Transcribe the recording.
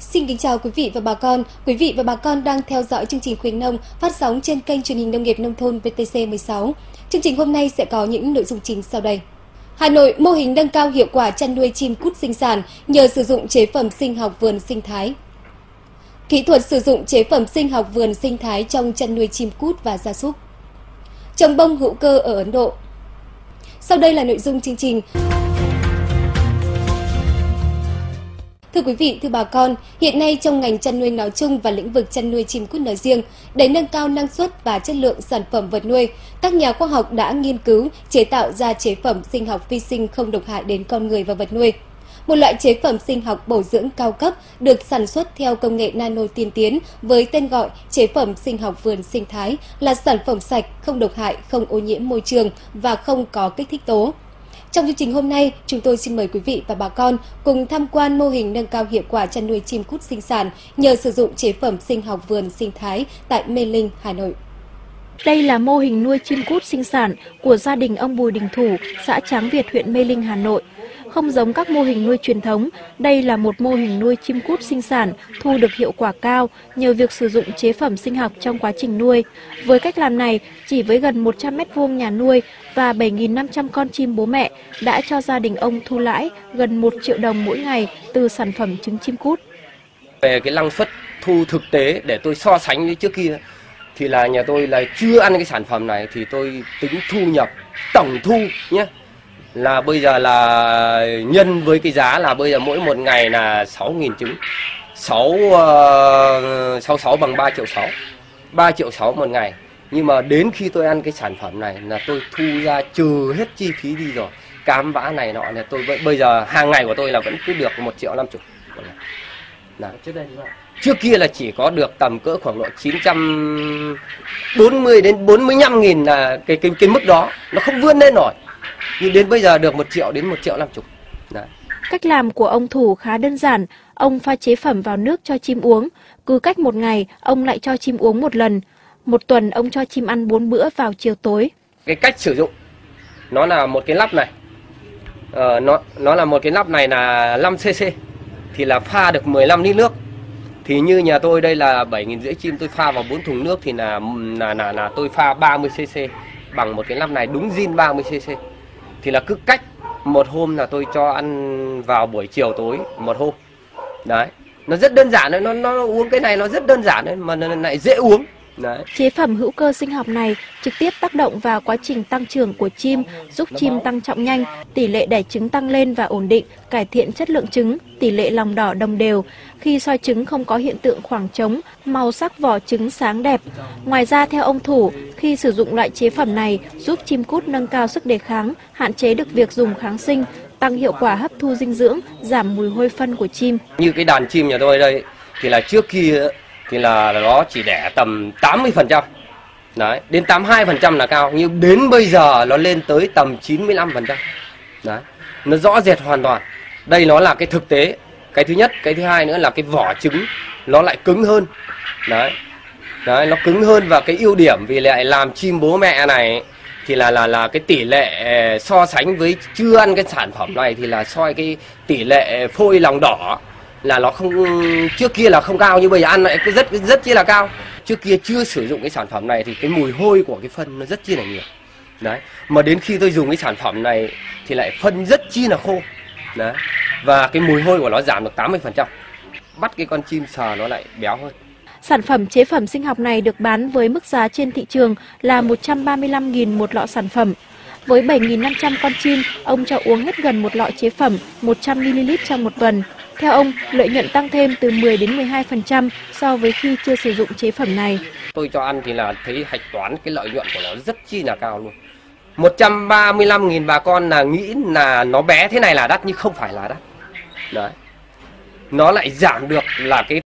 Xin kính chào quý vị và bà con. Quý vị và bà con đang theo dõi chương trình khuyến nông phát sóng trên kênh truyền hình nông nghiệp nông thôn VTC 16. Chương trình hôm nay sẽ có những nội dung chính sau đây. Hà Nội, mô hình nâng cao hiệu quả chăn nuôi chim cút sinh sản nhờ sử dụng chế phẩm sinh học vườn sinh thái. Kỹ thuật sử dụng chế phẩm sinh học vườn sinh thái trong chăn nuôi chim cút và gia súc. Trồng bông hữu cơ ở Ấn Độ. Sau đây là nội dung chương trình. Thưa quý vị, thưa bà con, hiện nay trong ngành chăn nuôi nói chung và lĩnh vực chăn nuôi chim cút nói riêng, để nâng cao năng suất và chất lượng sản phẩm vật nuôi, các nhà khoa học đã nghiên cứu chế tạo ra chế phẩm sinh học vi sinh không độc hại đến con người và vật nuôi. Một loại chế phẩm sinh học bổ dưỡng cao cấp được sản xuất theo công nghệ nano tiên tiến với tên gọi chế phẩm sinh học vườn sinh thái là sản phẩm sạch, không độc hại, không ô nhiễm môi trường và không có kích thích tố. Trong chương trình hôm nay, chúng tôi xin mời quý vị và bà con cùng tham quan mô hình nâng cao hiệu quả chăn nuôi chim cút sinh sản nhờ sử dụng chế phẩm sinh học vườn sinh thái tại Mê Linh, Hà Nội. Đây là mô hình nuôi chim cút sinh sản của gia đình ông Bùi Đình Thủ, xã Tráng Việt, huyện Mê Linh, Hà Nội. Không giống các mô hình nuôi truyền thống, đây là một mô hình nuôi chim cút sinh sản thu được hiệu quả cao nhờ việc sử dụng chế phẩm sinh học trong quá trình nuôi. Với cách làm này, chỉ với gần 100 mét vuông nhà nuôi và 7.500 con chim bố mẹ đã cho gia đình ông thu lãi gần 1 triệu đồng mỗi ngày từ sản phẩm trứng chim cút. Về cái năng suất thu thực tế để tôi so sánh với trước kia thì là nhà tôi là chưa ăn cái sản phẩm này thì tôi tính thu nhập tổng thu nhé là bây giờ là nhân với cái giá là bây giờ mỗi một ngày là 6.000 trứng. 6 uh, 66 bằng 3 triệu 6 3 triệu 6 một ngày. Nhưng mà đến khi tôi ăn cái sản phẩm này là tôi thu ra trừ hết chi phí đi rồi. Cám vã này nọ là tôi bây giờ hàng ngày của tôi là vẫn cứ được 1 triệu 50 Đấy. Trước đây Trước kia là chỉ có được tầm cỡ khoảng độ 940 đến 45 nghìn là cái, cái cái mức đó. Nó không vươn lên nổi nhưng đến bây giờ được 1 triệu đến 1 triệu 50 Đấy. Cách làm của ông Thủ khá đơn giản, ông pha chế phẩm vào nước cho chim uống, cứ cách một ngày ông lại cho chim uống một lần, một tuần ông cho chim ăn 4 bữa vào chiều tối. Cái cách sử dụng nó là một cái lắp này, ờ, nó nó là một cái lắp này là 5 cc thì là pha được 15 lít nước. Thì như nhà tôi đây là 7.000 rưỡi chim tôi pha vào 4 thùng nước thì là là là, là tôi pha 30 cc bằng một cái lắp này đúng zin 30 cc thì là cứ cách một hôm là tôi cho ăn vào buổi chiều tối, một hôm. Đấy. Nó rất đơn giản đấy, nó nó uống cái này nó rất đơn giản đấy, mà nó lại dễ uống. Đấy. Chế phẩm hữu cơ sinh học này trực tiếp tác động vào quá trình tăng trưởng của chim, giúp chim tăng trọng nhanh, tỷ lệ đẻ trứng tăng lên và ổn định, cải thiện chất lượng trứng, tỷ lệ lòng đỏ đồng đều. Khi soi trứng không có hiện tượng khoảng trống, màu sắc vỏ trứng sáng đẹp. Ngoài ra theo ông Thủ, khi sử dụng loại chế phẩm này giúp chim cút nâng cao sức đề kháng, hạn chế được việc dùng kháng sinh, tăng hiệu quả hấp thu dinh dưỡng, giảm mùi hôi phân của chim. Như cái đàn chim nhà tôi đây thì là trước kia thì là nó chỉ đẻ tầm 80%. Đấy, đến 82% là cao, nhưng đến bây giờ nó lên tới tầm 95%. Đấy. Nó rõ rệt hoàn toàn. Đây nó là cái thực tế. Cái thứ nhất, cái thứ hai nữa là cái vỏ trứng nó lại cứng hơn. Đấy. Đấy, nó cứng hơn và cái ưu điểm vì lại làm chim bố mẹ này thì là là là cái tỷ lệ ờ, so sánh với chưa ăn cái sản phẩm này thì là soi cái tỷ lệ phôi lòng đỏ là nó không, trước kia là không cao như bây giờ ăn lại rất rất chi là cao. Trước kia chưa sử dụng cái sản phẩm này thì cái mùi hôi của cái phân nó rất chi là nhiều. Đấy. Mà đến khi tôi dùng cái sản phẩm này thì lại phân rất chi là khô. Đấy. Và cái mùi hôi của nó giảm được 80 phần trăm. Bắt cái con chim sờ nó lại béo hơn. Sản phẩm chế phẩm sinh học này được bán với mức giá trên thị trường là 135.000 một lọ sản phẩm. Với 7.500 con chim, ông cho uống hết gần một lọ chế phẩm 100ml trong một tuần. Theo ông, lợi nhuận tăng thêm từ 10 đến 12% so với khi chưa sử dụng chế phẩm này. Tôi cho ăn thì là thấy hạch toán cái lợi nhuận của nó rất chi là cao luôn. 135.000 bà con là nghĩ là nó bé thế này là đắt nhưng không phải là đắt. Đấy. Nó lại giảm được là cái